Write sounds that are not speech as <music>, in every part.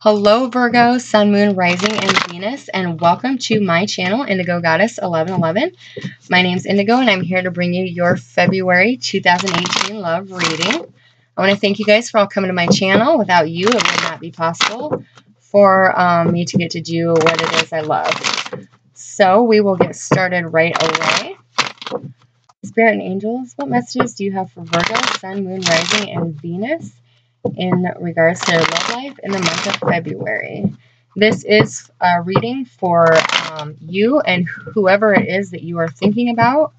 Hello Virgo, Sun, Moon, Rising, and Venus, and welcome to my channel, Indigo Goddess 1111. My name is Indigo, and I'm here to bring you your February 2018 love reading. I want to thank you guys for all coming to my channel. Without you, it would not be possible for um, me to get to do what it is I love. So we will get started right away. Spirit and angels, what messages do you have for Virgo, Sun, Moon, Rising, and Venus? In regards to their love life in the month of February. This is a reading for um, you and whoever it is that you are thinking about.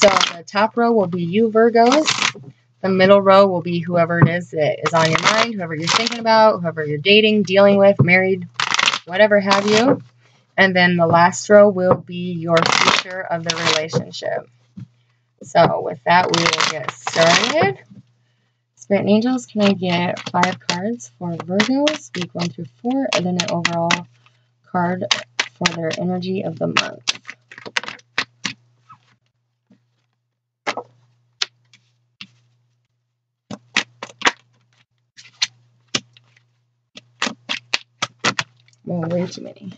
So the top row will be you, Virgos. The middle row will be whoever it is that is on your mind, whoever you're thinking about, whoever you're dating, dealing with, married, whatever have you. And then the last row will be your future of the relationship. So with that, we will get started. Spirit and Angels, can I get five cards for Virgos, week one through four, and then an overall card for their energy of the month? Oh, way too many.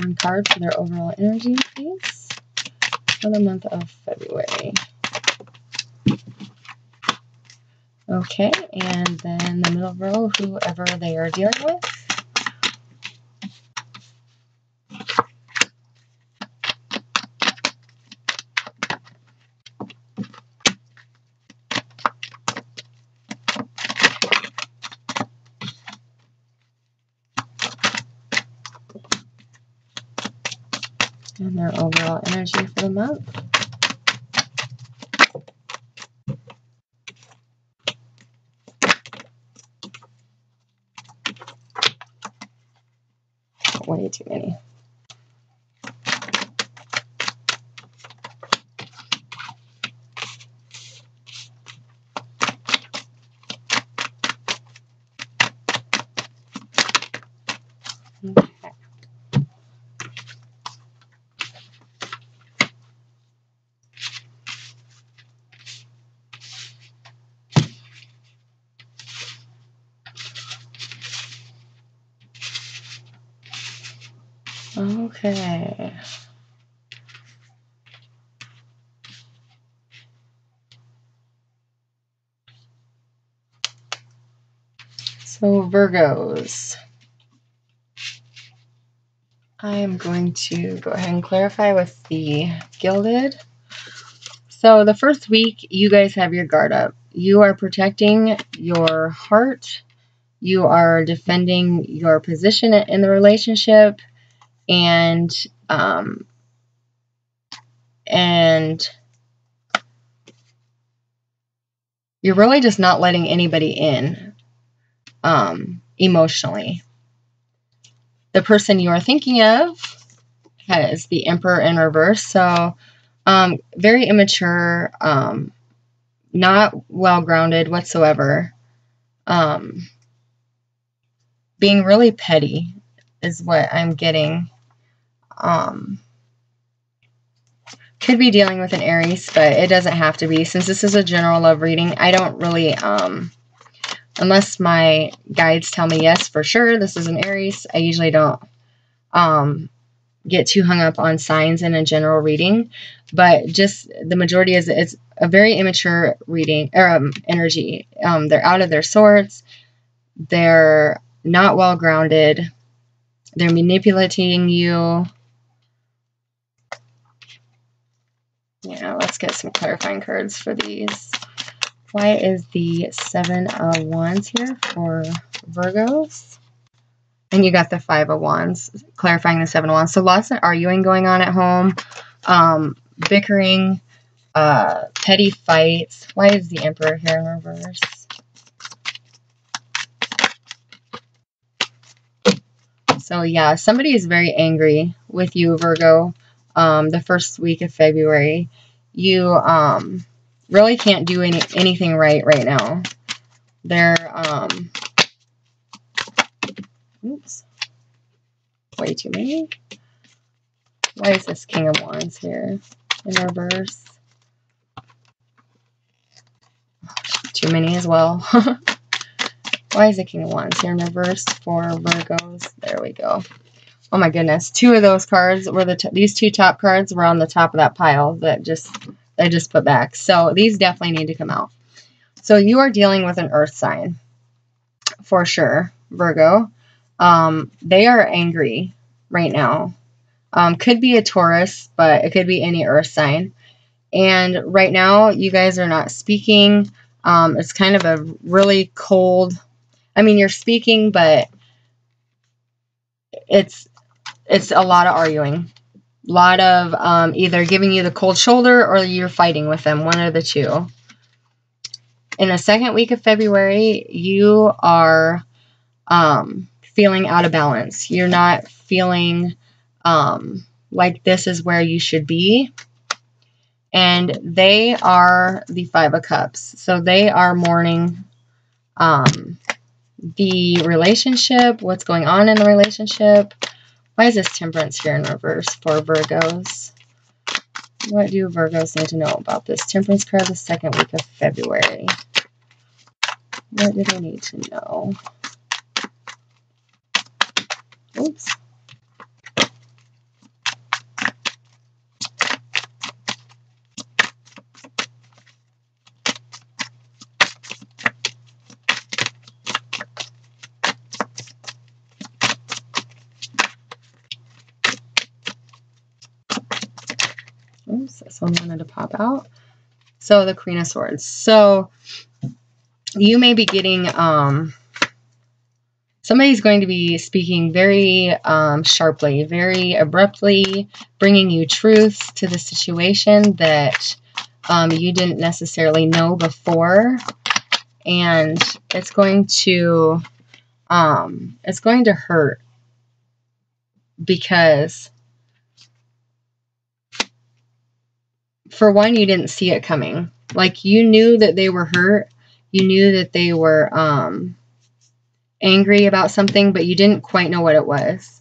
One card for their overall energy, please, for the month of February. Okay, and then the middle row, whoever they are dealing with. And their overall energy for the month. Way too many. Okay. So Virgos. I am going to go ahead and clarify with the Gilded. So the first week, you guys have your guard up. You are protecting your heart. You are defending your position in the relationship and um, and you're really just not letting anybody in um, emotionally. The person you are thinking of has the Emperor in reverse, so um, very immature, um, not well grounded whatsoever. Um, being really petty is what I'm getting um, could be dealing with an Aries, but it doesn't have to be. Since this is a general love reading, I don't really, um, unless my guides tell me yes, for sure, this is an Aries, I usually don't um, get too hung up on signs in a general reading. But just the majority is it's a very immature reading or um, energy. Um, they're out of their sorts. They're not well grounded. They're manipulating you. Yeah, let's get some clarifying cards for these. Why is the Seven of Wands here for Virgos? And you got the Five of Wands, clarifying the Seven of Wands. So lots of arguing going on at home, um, bickering, uh, petty fights. Why is the Emperor here in reverse? So yeah, somebody is very angry with you, Virgo um, the first week of February, you um, really can't do any anything right right now. They're, um, oops, way too many. Why is this King of Wands here in reverse? Too many as well. <laughs> Why is the King of Wands here in reverse for Virgos? There we go. Oh my goodness. Two of those cards were the, these two top cards were on the top of that pile that just, I just put back. So these definitely need to come out. So you are dealing with an earth sign for sure, Virgo. Um, they are angry right now. Um, could be a Taurus, but it could be any earth sign. And right now, you guys are not speaking. Um, it's kind of a really cold. I mean, you're speaking, but it's it's a lot of arguing. A lot of um, either giving you the cold shoulder or you're fighting with them, one or the two. In the second week of February, you are um, feeling out of balance. You're not feeling um, like this is where you should be. And they are the Five of Cups. So they are mourning um, the relationship, what's going on in the relationship. Why is this Temperance here in reverse for Virgos? What do Virgos need to know about this Temperance card the second week of February? What do they need to know? Oops. Oops, this one wanted to pop out. So the Queen of Swords. So you may be getting, um, somebody's going to be speaking very um, sharply, very abruptly, bringing you truth to the situation that um, you didn't necessarily know before. And it's going to, um, it's going to hurt because for one, you didn't see it coming. Like you knew that they were hurt. You knew that they were um, angry about something, but you didn't quite know what it was.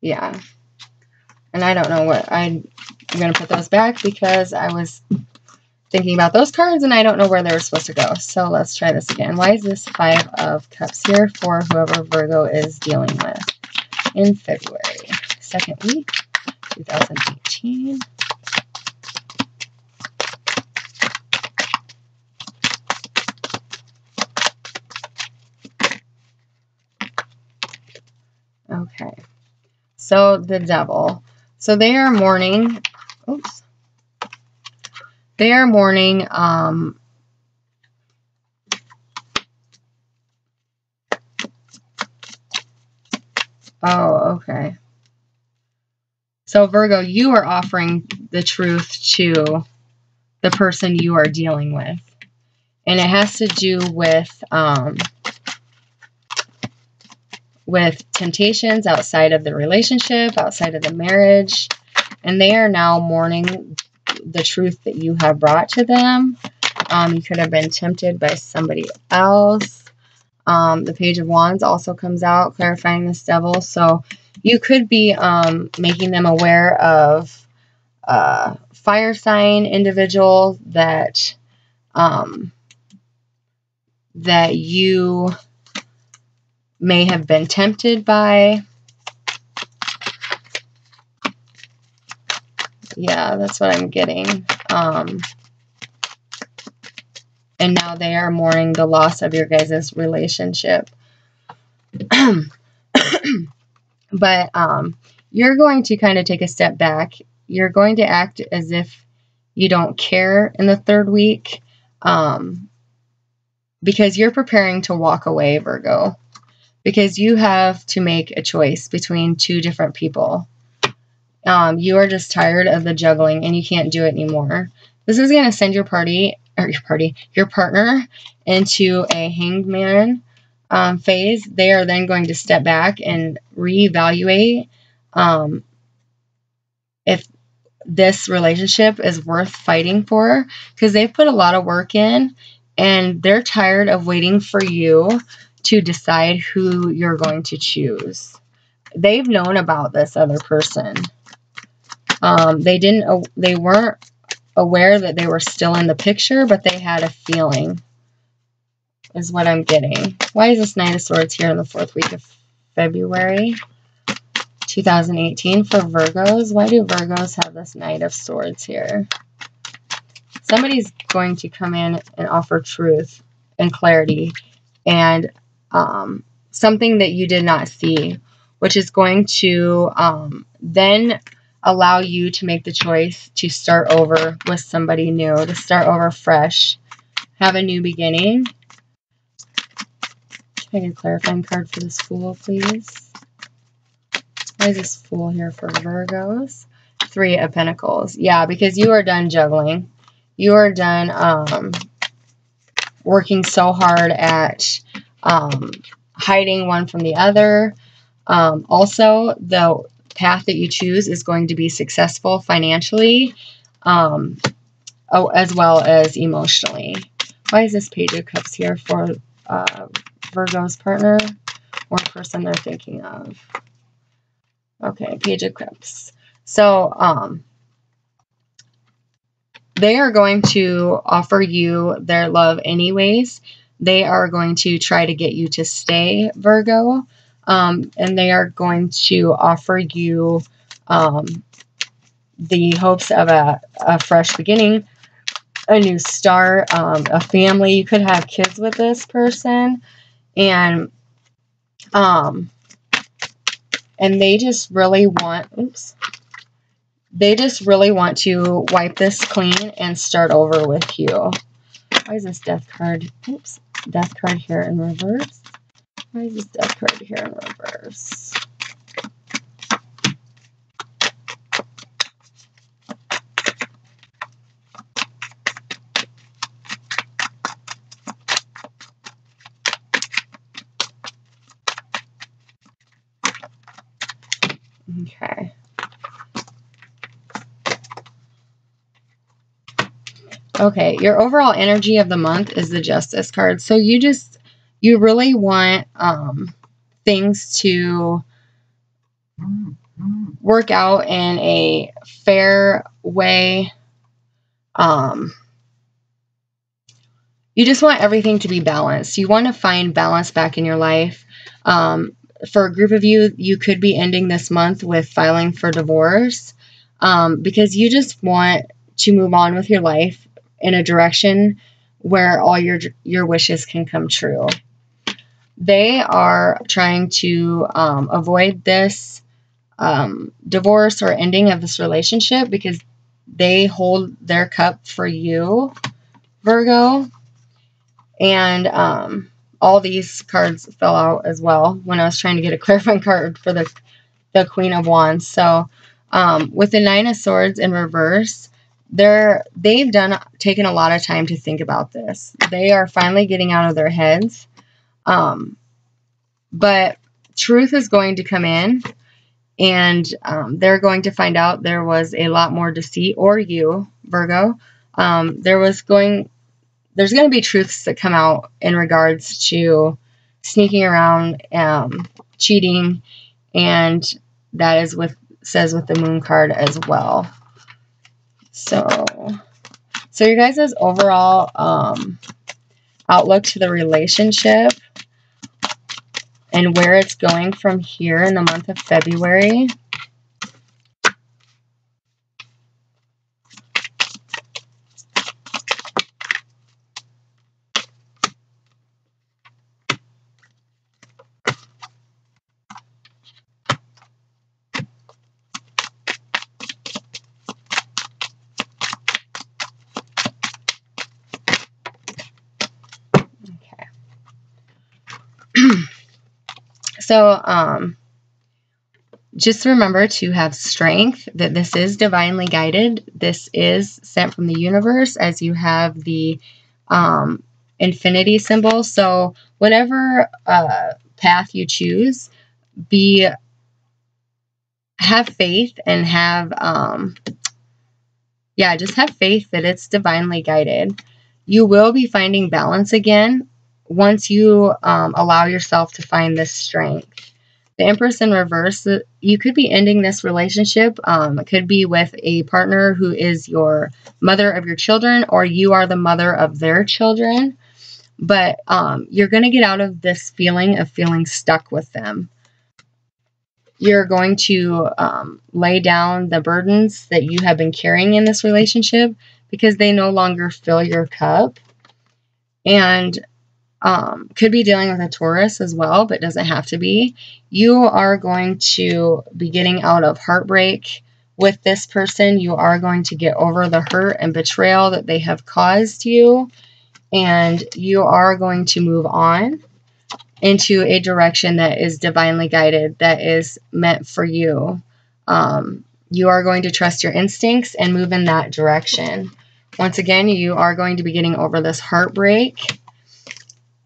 Yeah. And I don't know what I'm going to put those back because I was thinking about those cards and I don't know where they're supposed to go. So let's try this again. Why is this Five of Cups here for whoever Virgo is dealing with? In February, second week, 2018. Okay, so the devil. So they are mourning, oops, they are mourning um, Oh, okay. So, Virgo, you are offering the truth to the person you are dealing with. And it has to do with um, with temptations outside of the relationship, outside of the marriage. And they are now mourning the truth that you have brought to them. Um, you could have been tempted by somebody else. Um, the Page of Wands also comes out, clarifying this devil. So you could be um, making them aware of a fire sign individual that um, that you may have been tempted by. Yeah, that's what I'm getting. Um, and now they are mourning the loss of your guys' relationship. <clears throat> but um, you're going to kind of take a step back. You're going to act as if you don't care in the third week um, because you're preparing to walk away, Virgo, because you have to make a choice between two different people. Um, you are just tired of the juggling and you can't do it anymore. This is going to send your party or your party, your partner into a hanged man um, phase, they are then going to step back and reevaluate um, if this relationship is worth fighting for because they've put a lot of work in and they're tired of waiting for you to decide who you're going to choose. They've known about this other person. Um, they didn't. They weren't aware that they were still in the picture, but they had a feeling, is what I'm getting. Why is this Knight of Swords here in the fourth week of February 2018 for Virgos? Why do Virgos have this Knight of Swords here? Somebody's going to come in and offer truth and clarity and um, something that you did not see, which is going to um, then allow you to make the choice to start over with somebody new, to start over fresh, have a new beginning. I get a clarifying card for this Fool, please? Why is this Fool here for Virgos? Three of Pentacles. Yeah, because you are done juggling. You are done um, working so hard at um, hiding one from the other. Um, also, the path that you choose is going to be successful financially um, oh, as well as emotionally. Why is this Page of Cups here for uh, Virgo's partner or person they're thinking of? Okay, Page of Cups. So, um, they are going to offer you their love anyways. They are going to try to get you to stay, Virgo. Um, and they are going to offer you um, the hopes of a, a, fresh beginning, a new start, um, a family. You could have kids with this person, and um, and they just really want. Oops. They just really want to wipe this clean and start over with you. Why is this death card? Oops. Death card here in reverse. Why is this death card here in reverse? Okay. Okay, your overall energy of the month is the Justice card. So you just you really want um, things to work out in a fair way. Um, you just want everything to be balanced. You want to find balance back in your life. Um, for a group of you, you could be ending this month with filing for divorce um, because you just want to move on with your life in a direction where all your your wishes can come true. They are trying to um, avoid this um, divorce or ending of this relationship because they hold their cup for you, Virgo. And um, all these cards fell out as well when I was trying to get a <laughs> clarifying card for the, the Queen of Wands. So um, with the Nine of Swords in reverse, they're they've done taken a lot of time to think about this. They are finally getting out of their heads um, but truth is going to come in and um, they're going to find out there was a lot more deceit or you, Virgo. Um, there was going, there's going to be truths that come out in regards to sneaking around, um, cheating, and that is with, says with the moon card as well. So, so your guys' overall um, outlook to the relationship and where it's going from here in the month of February. So, um, just remember to have strength, that this is divinely guided. This is sent from the universe as you have the um, infinity symbol. So, whatever uh, path you choose, be have faith and have um, yeah, just have faith that it's divinely guided. You will be finding balance again once you um, allow yourself to find this strength. The Empress in reverse, you could be ending this relationship. Um, it could be with a partner who is your mother of your children, or you are the mother of their children. But um, you're going to get out of this feeling of feeling stuck with them. You're going to um, lay down the burdens that you have been carrying in this relationship because they no longer fill your cup. And um, could be dealing with a Taurus as well, but doesn't have to be. You are going to be getting out of heartbreak with this person. You are going to get over the hurt and betrayal that they have caused you, and you are going to move on into a direction that is divinely guided, that is meant for you. Um, you are going to trust your instincts and move in that direction. Once again, you are going to be getting over this heartbreak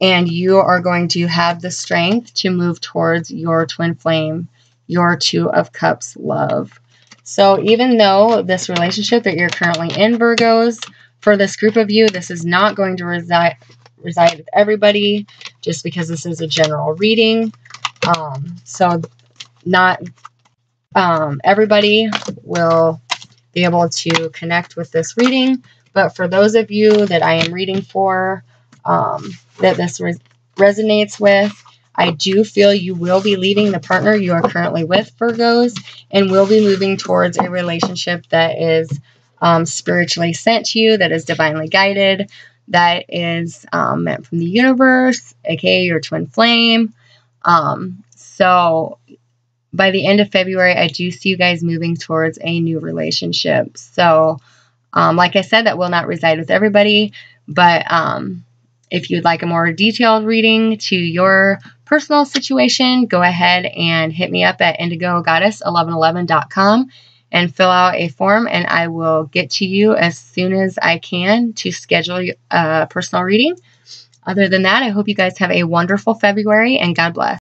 and you are going to have the strength to move towards your twin flame, your Two of Cups love. So even though this relationship that you're currently in, Virgos, for this group of you, this is not going to reside reside with everybody just because this is a general reading. Um, so not um, everybody will be able to connect with this reading. But for those of you that I am reading for, um, that this res resonates with. I do feel you will be leaving the partner you are currently with, Virgos, and will be moving towards a relationship that is um, spiritually sent to you, that is divinely guided, that is um, meant from the universe, aka your twin flame. Um, so by the end of February, I do see you guys moving towards a new relationship. So, um, like I said, that will not reside with everybody, but um, if you'd like a more detailed reading to your personal situation, go ahead and hit me up at indigogoddess1111.com and fill out a form, and I will get to you as soon as I can to schedule uh, a personal reading. Other than that, I hope you guys have a wonderful February and God bless.